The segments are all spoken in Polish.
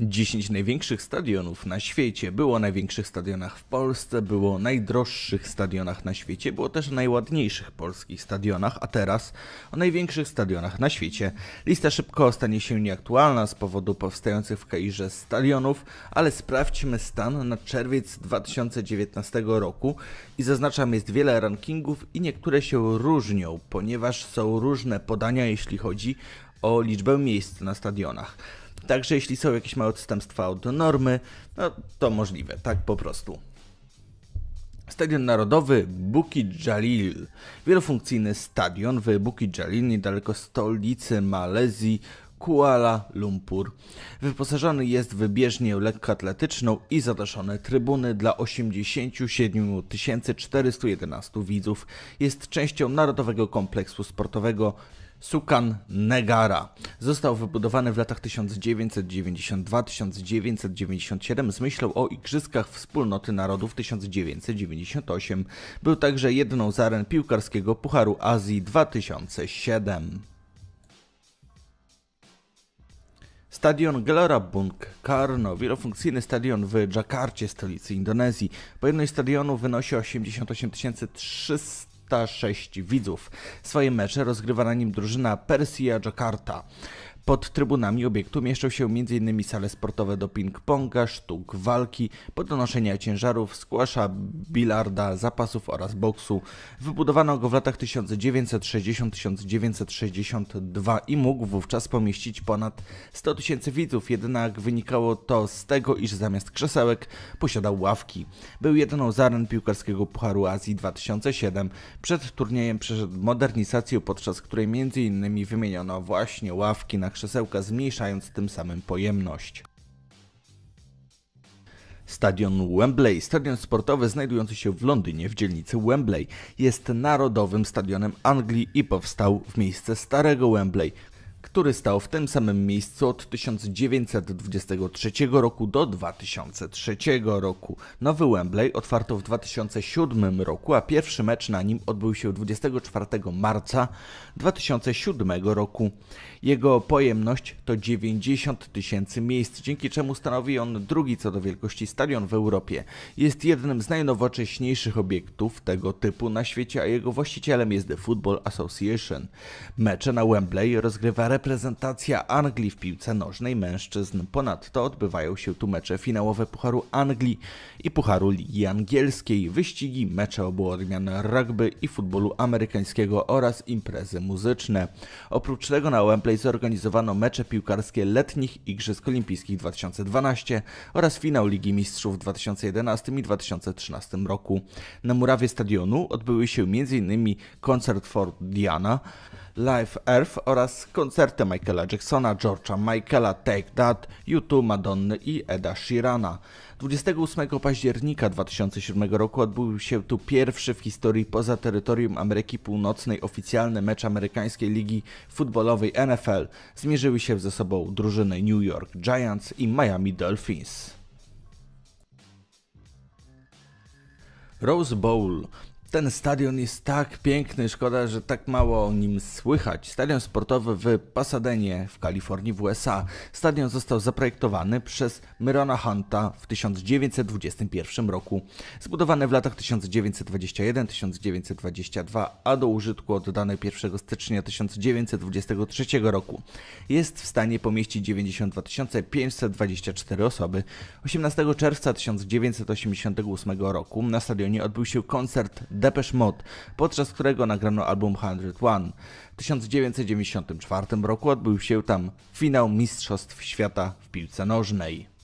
10 największych stadionów na świecie. Było największych stadionach w Polsce, było najdroższych stadionach na świecie, było też najładniejszych polskich stadionach, a teraz o największych stadionach na świecie. Lista szybko stanie się nieaktualna z powodu powstających w Kairze stadionów, ale sprawdźmy stan na czerwiec 2019 roku i zaznaczam jest wiele rankingów i niektóre się różnią, ponieważ są różne podania jeśli chodzi o liczbę miejsc na stadionach. Także jeśli są jakieś małe odstępstwa od normy, no to możliwe, tak po prostu. Stadion Narodowy Bukit Jalil. Wielofunkcyjny stadion w Bukit Jalil, niedaleko stolicy Malezji, Kuala Lumpur. Wyposażony jest w bieżnię lekkoatletyczną i zadaszone trybuny dla 87 411 widzów. Jest częścią Narodowego Kompleksu Sportowego Sukan Negara. Został wybudowany w latach 1992-1997 z myślą o Igrzyskach Wspólnoty Narodów 1998. Był także jedną z aren piłkarskiego Pucharu Azji 2007. Stadion Gelora Bung Karno, wielofunkcyjny stadion w Dżakarcie, stolicy Indonezji. Pojemność stadionu wynosi 88 300 306 widzów. Swoje mecze rozgrywa na nim drużyna Persia Jakarta. Pod trybunami obiektu mieszczą się m.in. sale sportowe do ping-ponga, sztuk walki, podnoszenia ciężarów, squasha, bilarda, zapasów oraz boksu. Wybudowano go w latach 1960-1962 i mógł wówczas pomieścić ponad 100 tysięcy widzów, jednak wynikało to z tego, iż zamiast krzesełek posiadał ławki. Był jedną z aren piłkarskiego Pucharu Azji 2007. Przed turniejem przeszedł modernizację, podczas której m.in. wymieniono właśnie ławki na krzesełka, zmniejszając tym samym pojemność. Stadion Wembley, stadion sportowy znajdujący się w Londynie w dzielnicy Wembley, jest narodowym stadionem Anglii i powstał w miejsce starego Wembley, który stał w tym samym miejscu od 1923 roku do 2003 roku. Nowy Wembley otwarto w 2007 roku, a pierwszy mecz na nim odbył się 24 marca 2007 roku. Jego pojemność to 90 tysięcy miejsc, dzięki czemu stanowi on drugi co do wielkości stadion w Europie. Jest jednym z najnowocześniejszych obiektów tego typu na świecie, a jego właścicielem jest The Football Association. Mecze na Wembley rozgrywa reprezentacja Anglii w piłce nożnej mężczyzn. Ponadto odbywają się tu mecze finałowe Pucharu Anglii i Pucharu Ligi Angielskiej, wyścigi, mecze obu odmian rugby i futbolu amerykańskiego oraz imprezy muzyczne. Oprócz tego na Wembley zorganizowano mecze piłkarskie letnich Igrzysk Olimpijskich 2012 oraz finał Ligi Mistrzów w 2011 i 2013 roku. Na murawie stadionu odbyły się m.in. koncert for Diana, Live Earth oraz koncerty Michaela Jacksona, George'a Michaela, Take That, U2, Madonny i Eda Sheerana. 28 października 2007 roku odbył się tu pierwszy w historii poza terytorium Ameryki Północnej oficjalny mecz amerykańskiej ligi futbolowej NFL. Zmierzyły się ze sobą drużyny New York Giants i Miami Dolphins. Rose Bowl ten stadion jest tak piękny, szkoda, że tak mało o nim słychać. Stadion sportowy w Pasadenie w Kalifornii w USA. Stadion został zaprojektowany przez Myrona Hunta w 1921 roku. Zbudowany w latach 1921-1922, a do użytku oddany 1 stycznia 1923 roku. Jest w stanie pomieścić 92 524 osoby. 18 czerwca 1988 roku na stadionie odbył się koncert Depeche Mode, podczas którego nagrano album 101. W 1994 roku odbył się tam finał Mistrzostw Świata w piłce nożnej.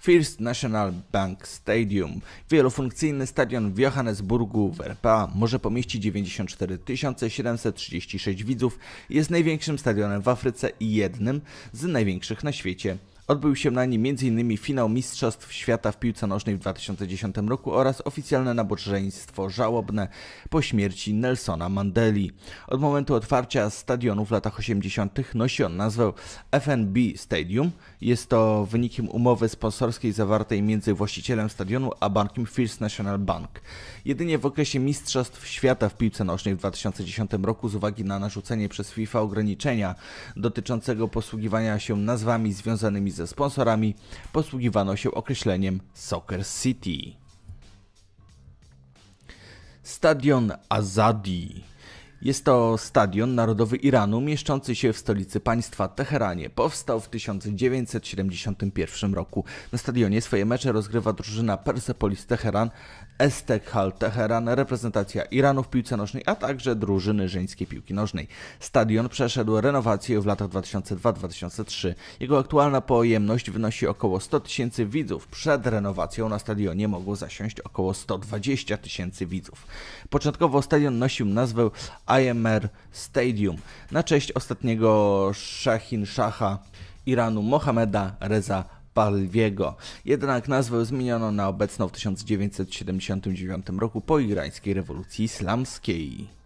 First National Bank Stadium, wielofunkcyjny stadion w Johannesburgu w RPA, może pomieścić 94 736 widzów, jest największym stadionem w Afryce i jednym z największych na świecie. Odbył się na nim m.in. finał Mistrzostw Świata w piłce nożnej w 2010 roku oraz oficjalne nabożeństwo żałobne po śmierci Nelsona Mandeli. Od momentu otwarcia stadionu w latach 80. nosi on nazwę FNB Stadium. Jest to wynikiem umowy sponsorskiej zawartej między właścicielem stadionu a bankiem First National Bank. Jedynie w okresie Mistrzostw Świata w piłce nożnej w 2010 roku z uwagi na narzucenie przez FIFA ograniczenia dotyczącego posługiwania się nazwami związanymi ze sponsorami posługiwano się określeniem Soccer City. Stadion Azadi jest to stadion narodowy Iranu mieszczący się w stolicy państwa Teheranie. Powstał w 1971 roku. Na stadionie swoje mecze rozgrywa drużyna Persepolis Teheran, Estekhal Teheran, reprezentacja Iranu w piłce nożnej, a także drużyny żeńskiej piłki nożnej. Stadion przeszedł renowację w latach 2002-2003. Jego aktualna pojemność wynosi około 100 tysięcy widzów. Przed renowacją na stadionie mogło zasiąść około 120 tysięcy widzów. Początkowo stadion nosił nazwę IMR Stadium na cześć ostatniego Shahin Shaha Iranu Mohameda Reza Pahlawiego. Jednak nazwę zmieniono na obecną w 1979 roku po irańskiej rewolucji islamskiej.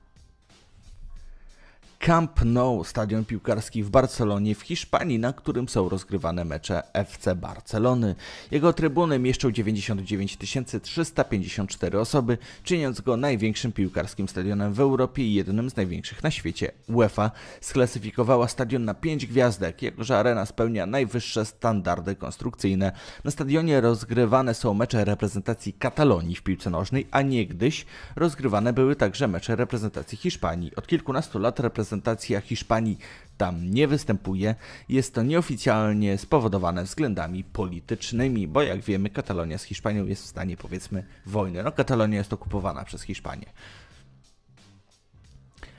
Camp Nou, stadion piłkarski w Barcelonie w Hiszpanii, na którym są rozgrywane mecze FC Barcelony. Jego trybuny mieszczą 99 354 osoby, czyniąc go największym piłkarskim stadionem w Europie i jednym z największych na świecie. UEFA sklasyfikowała stadion na 5 gwiazdek, jako że arena spełnia najwyższe standardy konstrukcyjne. Na stadionie rozgrywane są mecze reprezentacji Katalonii w piłce nożnej, a niegdyś rozgrywane były także mecze reprezentacji Hiszpanii. Od kilkunastu lat reprezentacja reprezentacja Hiszpanii tam nie występuje. Jest to nieoficjalnie spowodowane względami politycznymi, bo jak wiemy, Katalonia z Hiszpanią jest w stanie powiedzmy wojny. No, Katalonia jest okupowana przez Hiszpanię.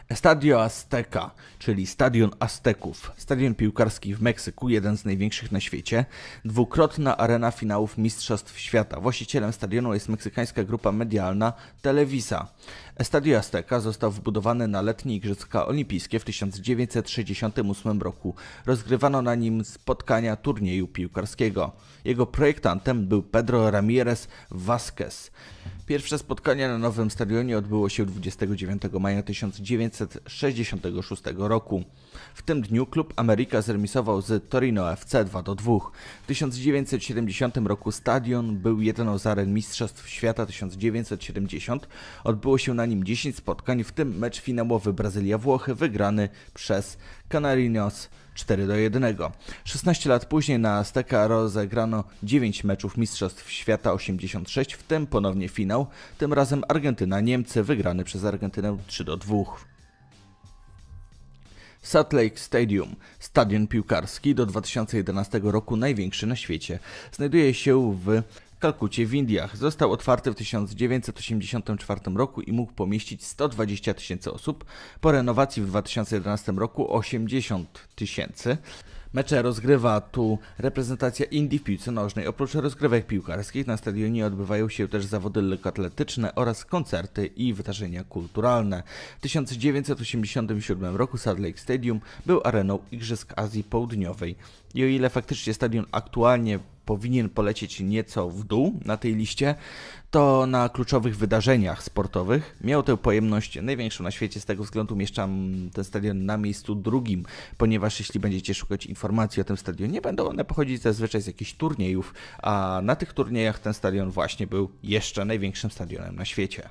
Estadio Azteca, czyli Stadion Azteków, stadion piłkarski w Meksyku, jeden z największych na świecie, dwukrotna arena finałów Mistrzostw Świata. Właścicielem stadionu jest meksykańska grupa medialna Televisa. Estadio Azteca został wbudowany na letnie Igrzyska Olimpijskie w 1968 roku. Rozgrywano na nim spotkania turnieju piłkarskiego. Jego projektantem był Pedro Ramirez Vázquez. Pierwsze spotkanie na nowym stadionie odbyło się 29 maja 1966 roku. W tym dniu klub Amerika zremisował z Torino FC 2 do 2. W 1970 roku stadion był jedną z aren Mistrzostw Świata 1970. Odbyło się na nim 10 spotkań, w tym mecz finałowy Brazylia-Włochy wygrany przez Canarinos 4 do 1. 16 lat później na Azteca rozegrano 9 meczów Mistrzostw Świata 86, w tym ponownie finał, tym razem Argentyna-Niemcy wygrany przez Argentynę 3 do 2. Salt Lake Stadium, stadion piłkarski do 2011 roku największy na świecie. Znajduje się w Kalkucie w Indiach. Został otwarty w 1984 roku i mógł pomieścić 120 tysięcy osób. Po renowacji w 2011 roku 80 tysięcy. Mecze rozgrywa tu reprezentacja Indii w piłce nożnej. Oprócz rozgrywek piłkarskich na stadionie odbywają się też zawody lekkoatletyczne oraz koncerty i wydarzenia kulturalne. W 1987 roku Salt Lake Stadium był areną Igrzysk Azji Południowej. I o ile faktycznie stadion aktualnie powinien polecieć nieco w dół na tej liście, to na kluczowych wydarzeniach sportowych miał tę pojemność największą na świecie. Z tego względu mieszczam ten stadion na miejscu drugim, ponieważ jeśli będziecie szukać informacji o tym stadionie, będą one pochodzić zazwyczaj z jakichś turniejów, a na tych turniejach ten stadion właśnie był jeszcze największym stadionem na świecie.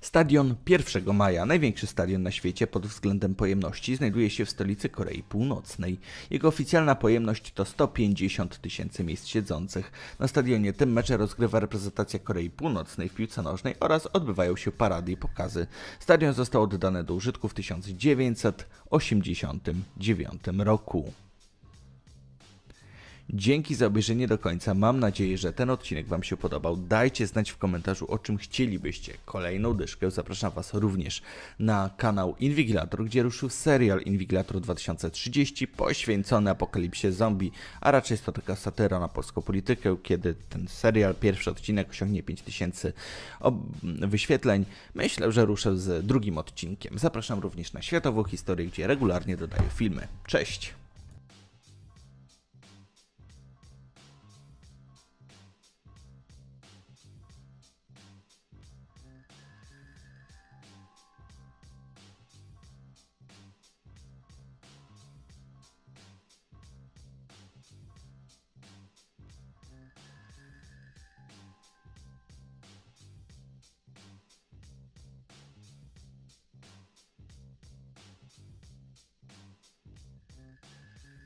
Stadion 1 maja, największy stadion na świecie pod względem pojemności, znajduje się w stolicy Korei Północnej. Jego oficjalna pojemność to 150 tysięcy miejsc siedzących. Na stadionie tym mecze rozgrywa reprezentacja Korei Północnej w piłce nożnej oraz odbywają się parady i pokazy. Stadion został oddany do użytku w 1989 roku. Dzięki za obejrzenie do końca. Mam nadzieję, że ten odcinek Wam się podobał. Dajcie znać w komentarzu, o czym chcielibyście. Kolejną dyszkę zapraszam Was również na kanał Invigilator, gdzie ruszył serial Invigilator 2030 poświęcony apokalipsie zombie, a raczej jest to taka satyra na polską politykę, kiedy ten serial, pierwszy odcinek osiągnie 5000 wyświetleń. Myślę, że ruszę z drugim odcinkiem. Zapraszam również na Światową Historię, gdzie regularnie dodaję filmy. Cześć!